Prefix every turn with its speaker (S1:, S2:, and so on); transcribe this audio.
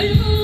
S1: We'll